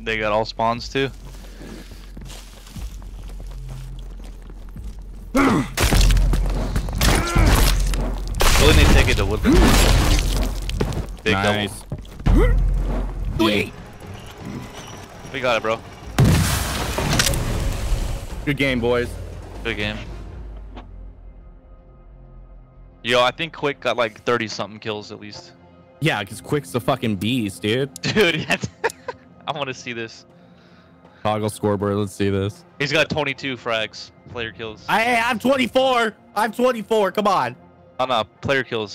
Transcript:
They got all spawns too. Really need to take it to Woodland. Big nice. double. We got it, bro. Good game, boys. Good game. Yo, I think Quick got like 30 something kills at least. Yeah, because Quick's a fucking beast, dude. Dude, yeah. I want to see this. Toggle scoreboard. Let's see this. He's got 22 frags, player kills. I, I'm 24. I'm 24. Come on. I'm no, player kills.